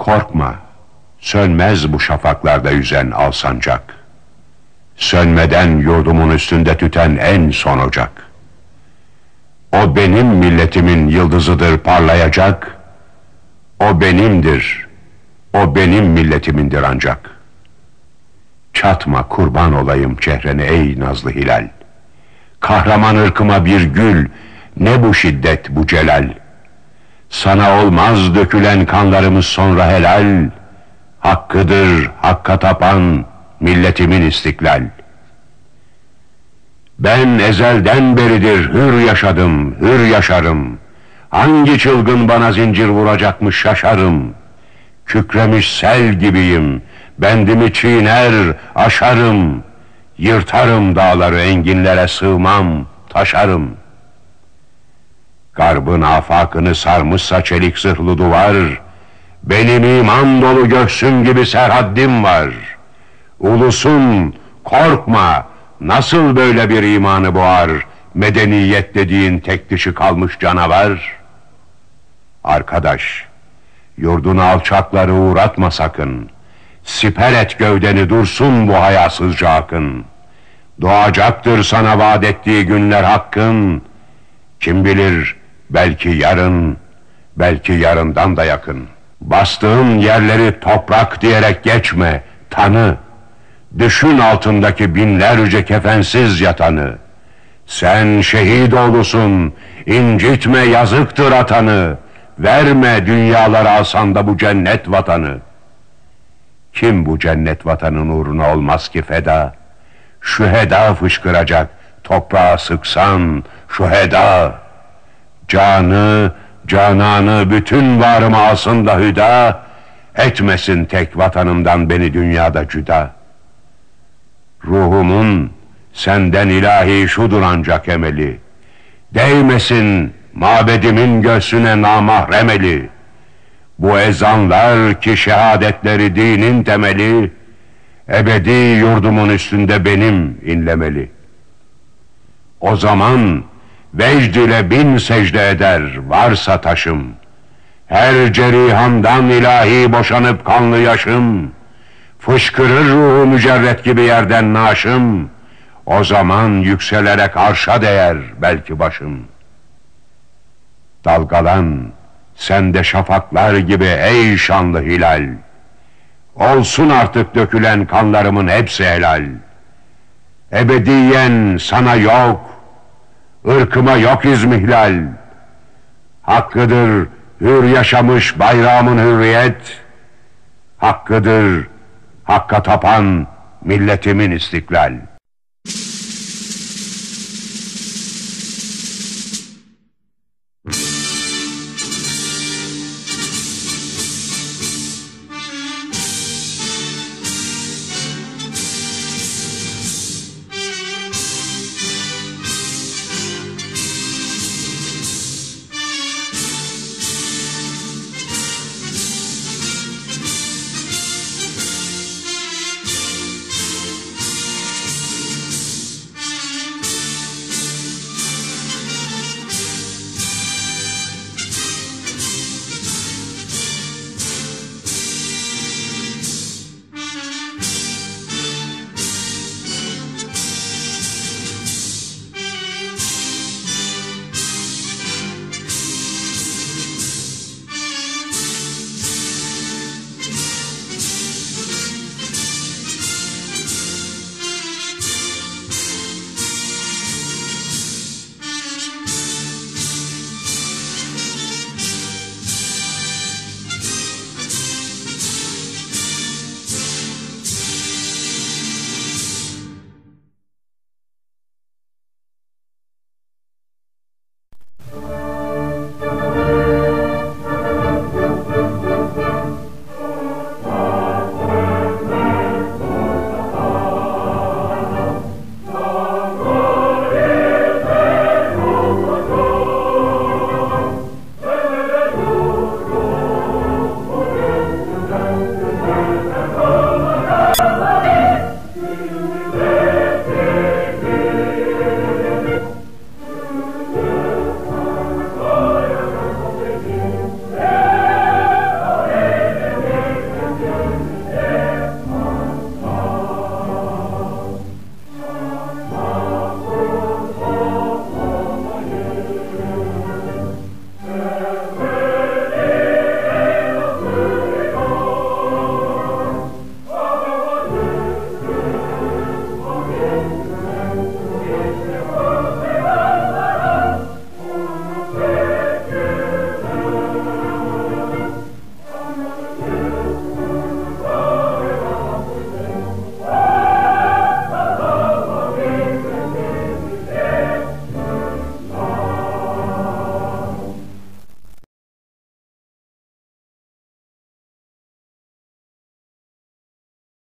Korkma, sönmez bu şafaklarda yüzen alsancak. Sönmeden yurdumun üstünde tüten en son ocak. O benim milletimin yıldızıdır parlayacak. O benimdir, o benim milletimindir ancak. Çatma kurban olayım çehrene ey nazlı hilal. Kahraman ırkıma bir gül, ne bu şiddet bu celal. Sana olmaz dökülen kanlarımız sonra helal. Hakkıdır hakka tapan milletimin istiklal. Ben ezelden beridir hür yaşadım, hür yaşarım. Hangi çılgın bana zincir vuracakmış şaşarım. Kükremiş sel gibiyim, bendimi çiğner, aşarım. Yırtarım dağları enginlere sığmam, taşarım. Garbın afakını sarmışsa çelik zırhlı duvar, benim iman dolu göğsüm gibi serhaddim var. Ulusun, korkma, nasıl böyle bir imanı boğar, medeniyet dediğin tek dişi kalmış canavar? Arkadaş, yurdunu alçakları uğratma sakın. Siper et gövdeni dursun bu hayasızca akın. Doğacaktır sana vaat ettiği günler hakkın. Kim bilir belki yarın, belki yarından da yakın. Bastığın yerleri toprak diyerek geçme, tanı. Düşün altındaki binlerce kefensiz yatanı. Sen şehit oğlusun, incitme yazıktır atanı. Verme dünyalara alsan da bu cennet vatanı. Kim bu cennet vatanın uğruna olmaz ki feda? Şu heda fışkıracak, toprağa sıksan şu heda. Canı, cananı bütün varımı alsın da hüda, etmesin tek vatanımdan beni dünyada cüda. Ruhumun senden ilahi şudur ancak emeli, değmesin mabedimin göğsüne namahremeli. Bu ezanlar ki şehadetleri dinin temeli, ebedi yurdumun üstünde benim inlemeli. O zaman vecd ile bin secde eder varsa taşım. Her cerihamdan ilahi boşanıp kanlı yaşım. Fışkırır ruhu mücerret gibi yerden naşım. O zaman yükselerek arşa değer belki başım. Dalgalan, sen de şafaklar gibi ey şanlı hilal. Olsun artık dökülen kanlarımın hepsi helal. Ebediyen sana yok, ırkıma yok izmihlal. Hakkıdır hür yaşamış bayrağımın hürriyet. Hakkıdır hakka tapan milletimin istiklal.